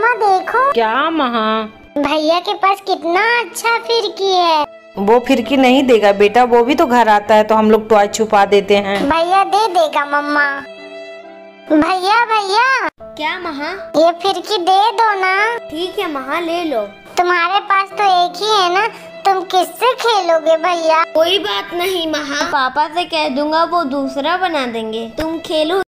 मम्मा देखो। क्या महा भैया के पास कितना अच्छा फिरकी है। वो फिरकी नहीं देगा बेटा वो भी तो घर आता है तो हम लोग तो टॉय छुपा देते हैं। भैया दे देगा मम्मा भैया भैया। क्या महा ये फिरकी दे दो ना। ठीक है महा ले लो। तुम्हारे पास तो एक ही है ना तुम किससे खेलोगे भैया? कोई बात नहीं महा पापा से कह दूँगा वो दूसरा बना देंगे। तुम खेलो।